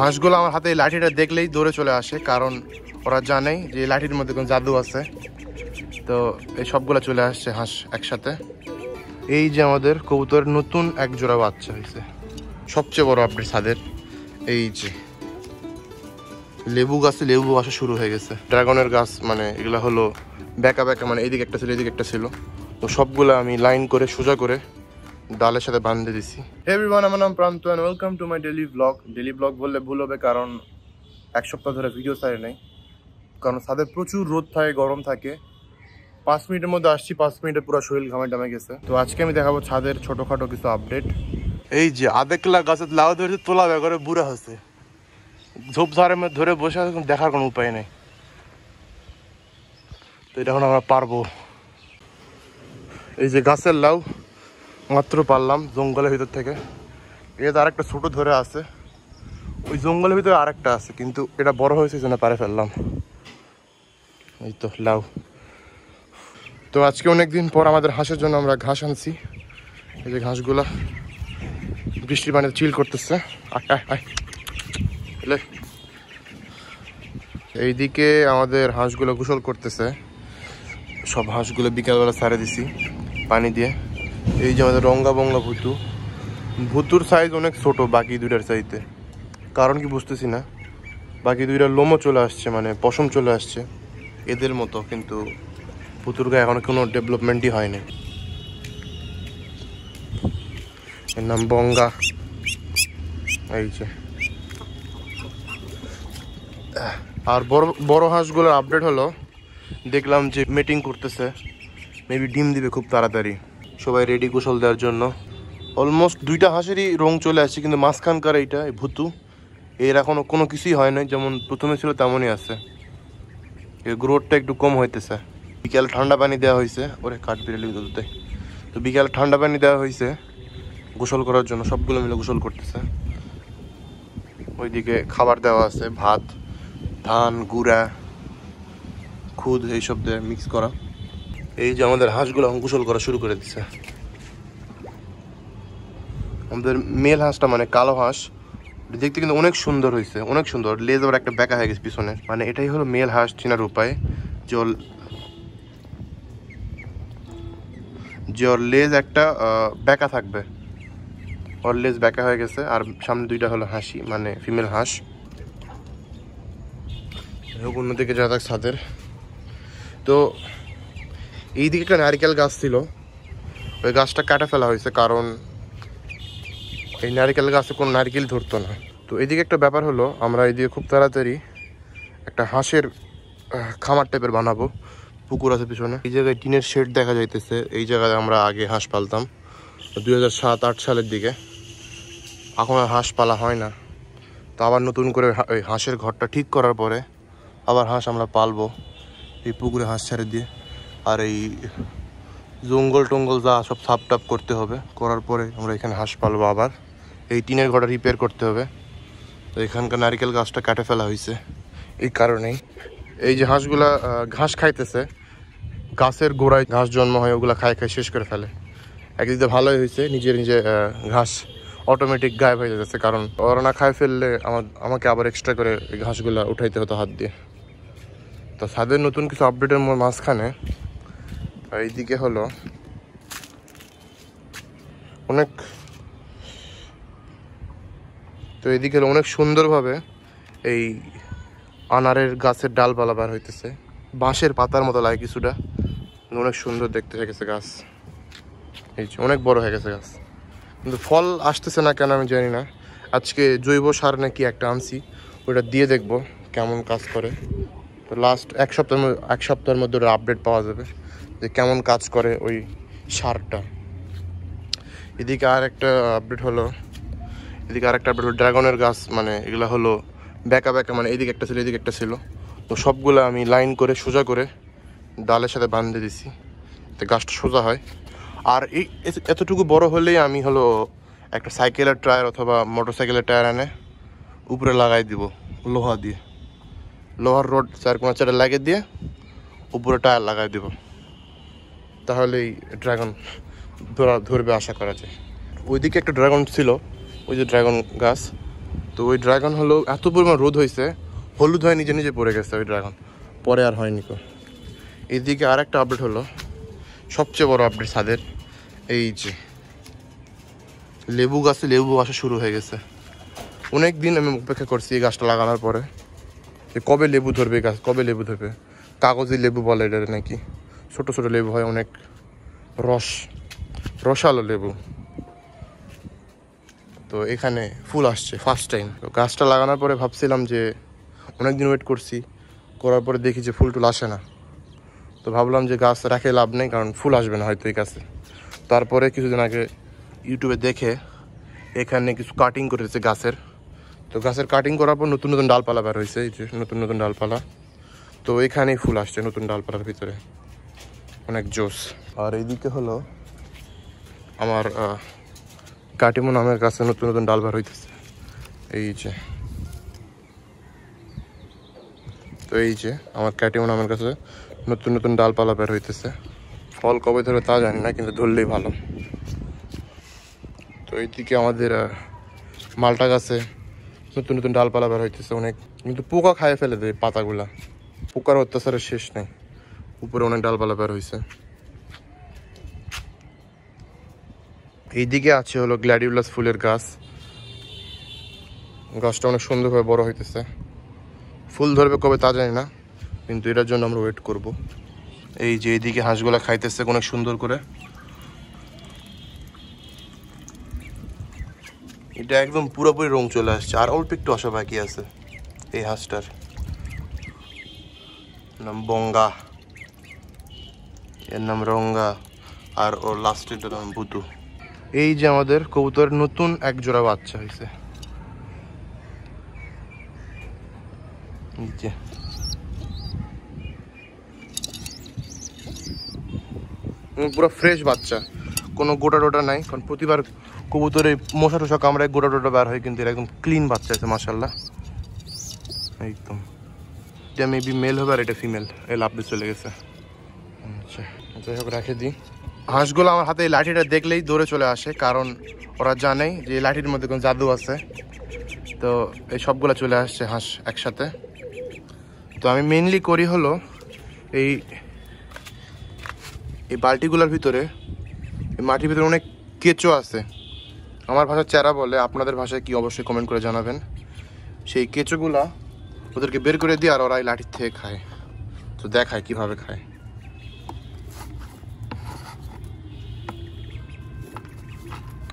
হাঁসগুলো আমার হাতে এই লাঠিটা দেখলেই দৌড়ে চলে আসে, কারণ ওরা জানেই যে এই লাঠির মধ্যে কোনো জাদু আছে। তো এই সবগুলো চলে আসছে হাঁস একসাথে। এই যে আমাদের কবুতরের নতুন এক জোড়া বাচ্চা হয়েছে। সবচেয়ে বড় আপডেট ছাদের। এই যে লেবু গাছে লেবু আসা শুরু হয়ে গেছে। ড্রাগনের গাছ মানে এগুলো হলো বেঁকা বেঁকা মানে এইদিকে একটা ছিল এদিকে একটা ছিল। তো সবগুলো আমি লাইন করে সোজা করে ডালের সাথে বাঁধে দিছি। এভরিওয়ান আমার নাম Pranto and welcome to my daily blog daily blog বললে ভুল হবে কারণ এক সপ্তাহ ধরে ভিডিও ছাড়ে নেই। কারণ ছাদে প্রচুর রোদ থাকে গরম থাকে। পাঁচ মিনিটের মধ্যে আসছি পাঁচ মিনিটে পুরো শরীর ঘামে টামে গেছে। তো আজকে আমি দেখাবো ছাদের ছোটখাটো কিছু আপডেট এই যে আধেকলা গাছের লাউ ধরে তোলা করে বুড়া হচ্ছে। ঝোপঝাড়ের মধ্যে ধরে বসে আছে, দেখার কোনো উপায় নেই। তো এটা এখন আমরা পারব। এই যে গাছের লাউ মাত্র পারলাম জঙ্গলের ভিতর থেকে। এটা আরেকটা ছোটো ধরে আছে, ওই জঙ্গলের ভিতরে আরেকটা আছে, কিন্তু এটা বড় হয়েছে জন্য পারে ফেললাম। এই তো, লাউ। তো আজকে অনেক দিন পর আমাদের হাঁসের জন্য আমরা ঘাস আনছি। এই যে ঘাসগুলা বৃষ্টির পানিতে চিল করতেছে। এইদিকে আমাদের হাঁসগুলো গোসল করতেছে। সব হাঁসগুলো বিকালবেলা সারে দিছি, পানি দিয়ে। এই যে আমাদের রঙ্গা বঙ্গা ভুতু। ভুতুর সাইজ অনেক ছোট, বাকি দুইটার সাইজে কারণ কি বুঝতেছি না? বাকি দুইটার লোমও চলে আসছে মানে পশম চলে আসছে। এদের মতো, কিন্তু ভুতুর গায়ে এখন কোনো ডেভেলপমেন্টই হয়নি। এর নাম বঙ্গা। এই যে। আর বড় বড় হাঁসগুলোর আপডেট হলো, দেখলাম যে মিটিং করতেছে। মেবি ডিম দিবে খুব তাড়াতাড়ি। সবাই রেডি গোসল দেওয়ার জন্য। অলমোস্ট দুইটা হাঁসেরই রং চলে আসছে, কিন্তু মাঝখানকার এইটা, এই ভুতু, এর এখনও কোনো কিছুই হয় নাই, যেমন প্রথমে ছিল তেমনই আছে। এর গ্রোথটা একটু কম হইতেছে। বিকালে ঠান্ডা পানি দেওয়া হয়েছে ওরে কাঠ বিড়ালি দুধতে তো বিকালে ঠান্ডা পানি দেওয়া হয়েছে গোসল করার জন্য সবগুলো মিলে গোসল করতেছে। ওইদিকে খাবার দেওয়া আছে, ভাত, ধান, গুঁড়া, খুদ, এইসব দিয়ে মিক্স করা। এই যে আমাদের হাঁসগুলো গোসল করা শুরু করে দিচ্ছে আমাদের মেল হাঁসটা মানে কালো হাঁস দেখতে কিন্তু অনেক সুন্দর হয়েছে অনেক সুন্দর। লেজ আবার একটা বেঁকা হয়ে গেছে পিছনে। মানে এটাই হলো মেল হাঁস চেনার উপায়। জল ওর লেজ একটা বেঁকা থাকবে। ওর লেজ বেঁকা হয়ে গেছে, আর সামনে দুইটা হলো হাসি মানে ফিমেল হাঁস। অন্যদিকে যা থাক ছাদের। তো এইদিকে একটা নারিকেল গাছ ছিল। ওই গাছটা কাটা ফেলা হয়েছে কারণ এই নারিকেল গাছে কোনো নারকেল ধরতো না। তো এদিকে একটা ব্যাপার হলো, আমরা এদিকে খুব তাড়াতাড়ি একটা হাঁসের খামার টাইপের বানাবো। পুকুর আছে পিছনে। এই জায়গায় টিনের শেড দেখা যাইতেছে। এই জায়গায় আমরা আগে হাঁস পালতাম। দুই হাজার সাত, আট সালের দিকে। এখন আর হাঁস পালা হয় না। তো আবার নতুন করে ওই হাঁসের ঘরটা ঠিক করার পরে আবার হাঁস আমরা পালবো। এই পুকুরে হাঁস ছেড়ে দিয়ে। আর এই জঙ্গল টঙ্গল যা সব সাপ টাপ করতে হবে। করার পরে আমরা এখানে হাঁস পালবো আবার। এই টিনের ঘরটা রিপেয়ার করতে হবে। তো এখানকার নারকেল গাছটা কাটে ফেলা হয়েছে। এই কারণেই এই যে হাঁসগুলা ঘাস খাইতেছে, গাছের গোড়ায় ঘাস জন্ম হয়, ওগুলা খাই খাই শেষ করে ফেলে। একদিক ভালোই হয়েছে নিজের নিজে ঘাস অটোমেটিক গায়েব হয়ে যাচ্ছে। কারণ ওরা না খাই ফেললে আমার, আমাকে আবার এক্সট্রা করে ঘাসগুলা উঠাইতে হতো হাত দিয়ে। তো ছাদের নতুন কিছু আপডেটের মাঝখানে এইদিকে হলো অনেক তো এইদিকে হলো অনেক সুন্দরভাবে এই আনারের গাছের ডালপালা বার হইতেছে। বাঁশের পাতার মতো লাগে কিছুটা। অনেক সুন্দর দেখতে হয়ে গেছে গাছ। এই যে অনেক বড় হয়ে গেছে গাছ। কিন্তু ফল আসতেছে না কেন আমি জানি না। আজকে জৈব সার নাকি একটা আনছি। ওটা দিয়ে দেখব কেমন কাজ করে। তো লাস্ট এক সপ্তাহের মধ্যে, এক সপ্তাহের মধ্যে ওটা আপডেট পাওয়া যাবে যে কেমন কাজ করে ওই সারটা। এদিকে আর একটা আপডেট হলো, এদিকে আর একটা আপডেট হলো, ড্রাগনের গাছ মানে এগুলো হলো বেঁকা বেঁকা মানে এইদিকে একটা ছিল, এদিকে একটা ছিল। তো সবগুলো আমি লাইন করে, সোজা করে ডালের সাথে বাঁধে দিছি তো গাছটা সোজা হয়। আর এই এতটুকু বড় হলেই আমি হলো একটা সাইকেলের টায়ার অথবা মোটর সাইকেলের টায়ার এনে উপরে লাগাই দিব, লোহা দিয়ে। লোহার রড চার চারে লাগিয়ে দিয়ে উপরে টায়ার লাগাই দিব। তাহলেই ড্রাগন ধরা, ধরবে আশা করা যায়। ওইদিকে একটা ড্রাগন ছিল, ওই যে ড্রাগন গাছ। তো ওই ড্রাগন হলো এত পরিমাণ রোদ হয়েছে, হলুদ হয়ে নিজে নিজে পড়ে গেছে ওই ড্রাগন। পরে আর হয়নি কো। এদিকে আর একটা আপডেট হলো, সবচেয়ে বড় আপডেট ছাদের, এই যে লেবু গাছে লেবু আসা শুরু হয়ে গেছে। অনেক দিন আমি অপেক্ষা করছি এই গাছটা লাগানোর পরে। যে কবে লেবু ধরবে গাছ কবে লেবু ধরবে? কাগজি লেবু বলে এটা নাকি? ছোট ছোট লেবু হয়, অনেক রস, রসালো লেবু। তো এখানে ফুল আসছে ফার্স্ট টাইম তো গাছটা লাগানোর পরে ভাবছিলাম যে অনেক দিন ওয়েট করছি, করার পরে দেখি যে ফুল টুল আসে না। তো ভাবলাম যে গাছ রাখে লাভ নেই, কারণ ফুল আসবে না হয়তো এই গাছে। তারপরে কিছুদিন আগে ইউটিউবে দেখে এখানে কিছু কাটিং করেছে গাছের। তো গাছের কাটিং করার পর নতুন নতুন ডালপালা বের হয়েছে এই যে নতুন নতুন ডালপালা। তো এখানেই ফুল আসছে নতুন ডালপালার ভিতরে। অনেক জোস আর এইদিকে হলো আমার কাটিমো নামের গাছে নতুন নতুন ডাল বার হইতেছে। এই যে। তো এই যে আমার কাটিমো নামের কাছে নতুন নতুন ডালপালা বের হইতেছে। ফল কবে ধরে তা জানি না কিন্তু ধরলেই ভালো। তো এইদিকে আমাদের মালটা গাছে নতুন নতুন ডালপালা বের হইতেছে অনেক। কিন্তু পোকা খায় ফেলে দেয় পাতাগুলা। পোকার অত্যাচারের শেষ নেই। উপরে অনেক ডালপালা বের হয়েছে এইদিকে আছে হলো গ্ল্যাডিউলাস ফুলের গাছ। গাছটা অনেক সুন্দরভাবে বড় হইতেছে। ফুল ধরবে কবে তা জানি না। কিন্তু এটার জন্য আমরা ওয়েট করব। এই যে এইদিকে হাঁসগুলা খাইতেছে অনেক সুন্দর করে। এটা একদম পুরোপুরি রং চলে আসছে। আর অল্প একটু আসা বাকি আছে এই হাঁসটার। নাম বঙ্গা। এর নাম রঙ্গা। আর ওর লাস্টেরটার নাম বুতু এই যে আমাদের কবুতরের নতুন এক জোড়া বাচ্চা হয়েছে। পুরো ফ্রেশ বাচ্চা। কোনো গোটা টোটা নাই, কারণ প্রতিবার কবুতরে মশা টশা কামড়ায় গোটা টোটা বার হয়, কিন্তু এর একদম ক্লিন বাচ্চা আছে মাসাল্লাহ একদম। এটা মেবি মেল হবে আর এটা ফিমেল এই লাভ দিয়ে চলে গেছে। আচ্ছা যাই হোক, রেখে দিই হাঁসগুলো আমার হাতে এই লাঠিটা দেখলেই দৌড়ে চলে আসে, কারণ ওরা জানেই যে এই লাঠির মধ্যে কোনো জাদু আছে। তো এই সবগুলো চলে আসছে হাঁস একসাথে। তো আমি মেনলি করি হলো এই এই বালতিগুলোর ভিতরে, এই মাটির ভিতরে অনেক কেঁচো আছে। আমার ভাষায় চেরা বলে আপনাদের ভাষায় কি অবশ্যই কমেন্ট করে জানাবেন। সেই কেঁচোগুলা ওদেরকে বের করে দিয়ে আর ওরা লাঠির থেকে খায়। তো দেখায় কীভাবে খায়।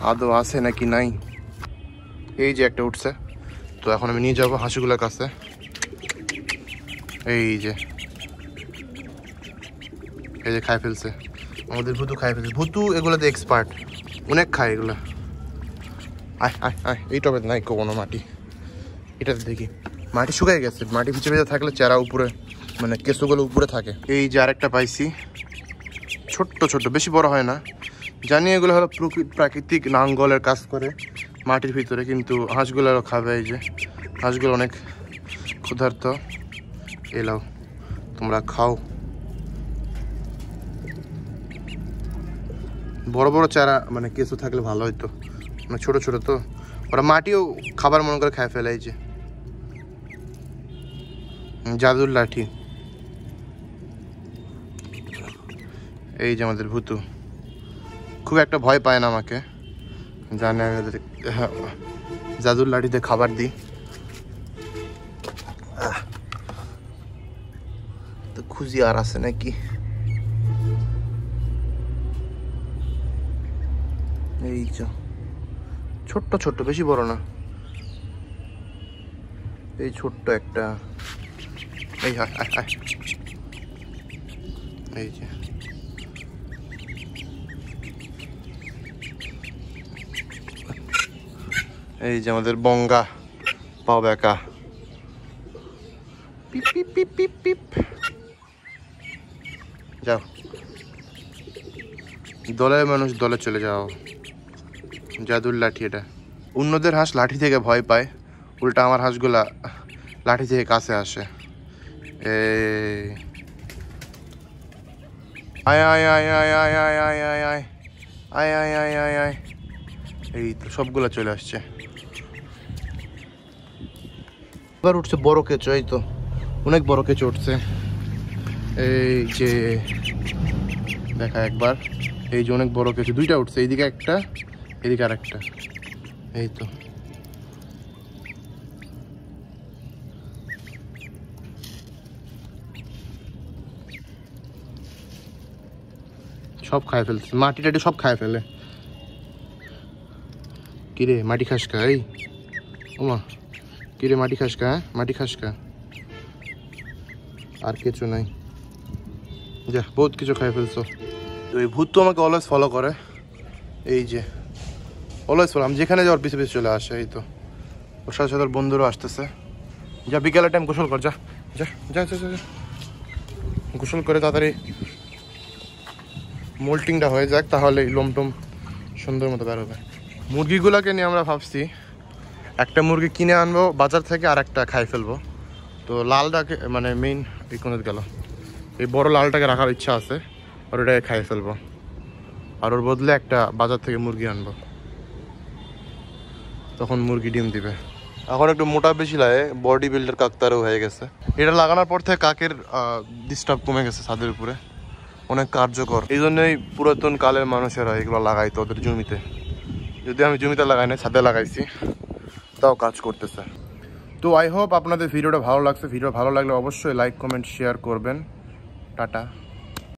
আদৌ আছে নাকি নাই? এই যে একটা উঠছে। তো এখন আমি নিয়ে যাব হাঁসিগুলোর কাছে। এই যে। এই যে খাই ফেলছে। আমাদের ভুতু খাই ফেলছে। ভুতু এগুলোতে এক্সপার্ট অনেক খায় এগুলো। আয় আয় আয়, এই টবে নাই কোনো মাটি। এটাতে দেখি। মাটি শুকায় গেছে, মাটি ভিজে ভিজে থাকলে চেরা উপরে মানে কেঁচোগুলো উপরে থাকে। এই যে আরেকটা পাইছি। ছোট্ট ছোট্ট, বেশি বড় হয় না। জানি এগুলো হলো প্রকৃ- প্রাকৃতিক নাঙ্গলের কাজ করে। মাটির ভিতরে কিন্তু হাঁসগুলোরও খাবে এই যে। হাঁসগুলো অনেক ক্ষুধার্ত। এলাও তোমরা খাও। বড় বড় চারা মানে কেঁচো থাকলে ভালো মানে ছোট ছোট তো। ওরা মাটিও খাবার মনে করে খায় ফেলে যে জাদুর লাঠি। এই যে আমাদের ভুতু। খুব একটা ভয় পায় না আমাকে। জানে আমি ওদের হ্যাঁ, জাদুর লাঠিতে খাবার দিই। তো খুঁজি আর আছে নাকি? এই যে। ছোট্ট ছোট্ট, বেশি বড় না। এই ছোট্ট একটা। এই এই যে। এই যে আমাদের বঙ্গা পাও পিপ। যাও। দলের মানুষ দলে চলে যাও। জাদুর লাঠি এটা অন্যদের হাঁস লাঠি থেকে ভয় পায় উল্টা আমার হাঁসগুলা লাঠি থেকে কাছে আসে আয় আয় আয় আয় আয় আয় আয় আয় আয় আয় আয় আয় আয় আয় এই তো সবগুলা চলে আসছে এবার উঠছে বড় কেঁচো এই তো অনেক বড় কেঁচো উঠছে এই যে দেখা একবার এই যে অনেক বড় কেঁচো দুইটা উঠছে এইদিকে একটা এদিকে আর একটা এই তো। সব খায় ফেলছে। মাটি টাটি সব খায় ফেলে। কিরে, মাটি খাস কা? এই, ওমা, কিরে, মাটি খাস কা হ্যাঁ? মাটি খাস কা? আর কিছু নাই। যা, বহুত কিছু খাই ফেলছো। তো এই ভূত তো আমাকে অলওয়েজ ফলো করে। এই যে অলওয়েজ ফলো আমি যেখানে যাওয়ার পিছিয়ে পিছে চলে আসে, এই তো। ওর সাথে সাথে বন্ধুরও আসতেছে। যা, বিকেলের টাইম গোসল কর, যা যা যা যা যা। গোসল করে তাড়াতাড়ি মোল্টিংটা হয়ে যাক তাহলে লোমটম সুন্দর মতো বেরোবে মুরগিগুলোকে নিয়ে আমরা ভাবছি, একটা মুরগি কিনে আনব, বাজার থেকে আর একটা খাই ফেলব। তো লালটাকে মানে মেইন এই কোনো গেল। এই বড় লালটাকে রাখার ইচ্ছা আছে, আর ওটাকে খাই ফেলব। আর ওর বদলে একটা বাজার থেকে মুরগি আনব। তখন মুরগি ডিম দিবে। এখন একটু মোটা বেশি লাগে বডি বিল্ডার কাকতারও হয়ে গেছে। এটা লাগানোর পর থেকে কাকের ডিস্টার্ব কমে গেছে ছাদের উপরে। অনেক কার্যকর। এই জন্যই পুরাতন কালের মানুষেরা এগুলো লাগাইতো ওদের জমিতে। যদি আমি জমিতে লাগাই না ছাদে লাগাইছি, তাও কাজ করতেছে। তো আই হোপ আপনাদের ভিডিওটা ভালো লাগছে। ভিডিও ভালো লাগলে অবশ্যই লাইক কমেন্ট শেয়ার করবেন। টাটা।